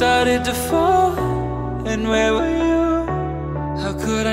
started to fall, and where were you? How could I?